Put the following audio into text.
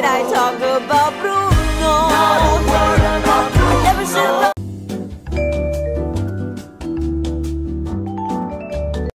did I talk about?